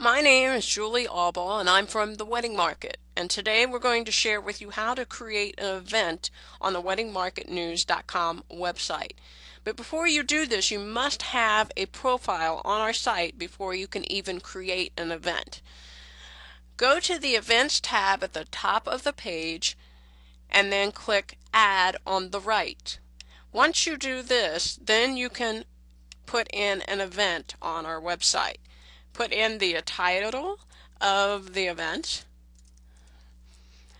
My name is Julie Alball and I'm from the Wedding Market and today we're going to share with you how to create an event on the weddingmarketnews.com website. But before you do this you must have a profile on our site before you can even create an event. Go to the events tab at the top of the page and then click add on the right. Once you do this then you can put in an event on our website put in the title of the event.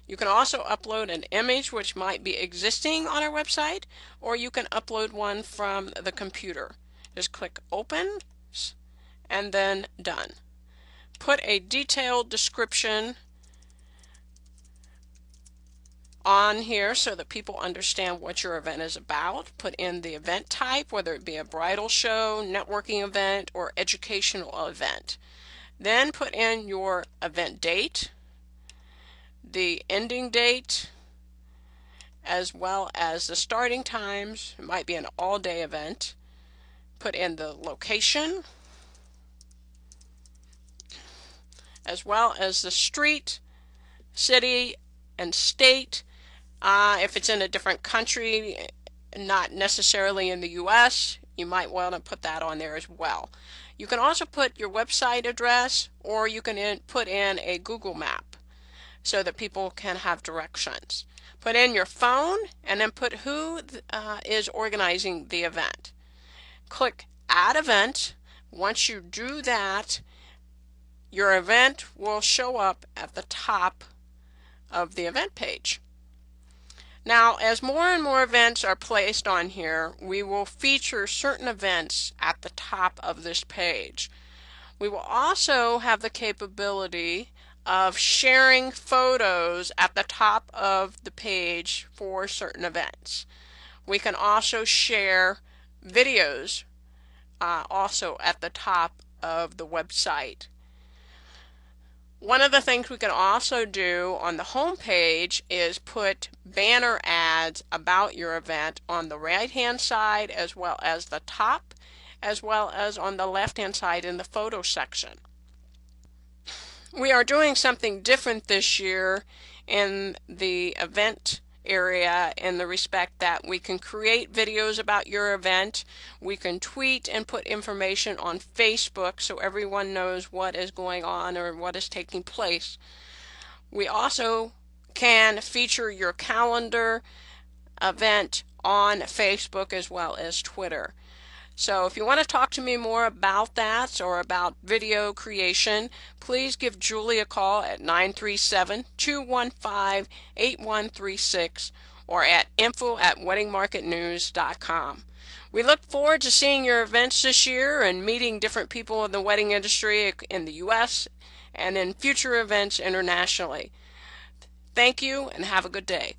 You can also upload an image which might be existing on our website or you can upload one from the computer. Just click open and then done. Put a detailed description on here so that people understand what your event is about. Put in the event type, whether it be a bridal show, networking event, or educational event. Then put in your event date, the ending date, as well as the starting times. It might be an all-day event. Put in the location, as well as the street, city, and state uh, if it's in a different country, not necessarily in the US, you might want to put that on there as well. You can also put your website address or you can in, put in a Google map so that people can have directions. Put in your phone and then put who uh, is organizing the event. Click Add Event. Once you do that, your event will show up at the top of the event page. Now, as more and more events are placed on here, we will feature certain events at the top of this page. We will also have the capability of sharing photos at the top of the page for certain events. We can also share videos uh, also at the top of the website. One of the things we can also do on the home page is put banner ads about your event on the right hand side as well as the top as well as on the left hand side in the photo section. We are doing something different this year in the event area in the respect that we can create videos about your event, we can tweet and put information on Facebook so everyone knows what is going on or what is taking place. We also can feature your calendar event on Facebook as well as Twitter. So if you want to talk to me more about that or about video creation, please give Julie a call at 937-215-8136 or at info at weddingmarketnews.com. We look forward to seeing your events this year and meeting different people in the wedding industry in the U.S. and in future events internationally. Thank you and have a good day.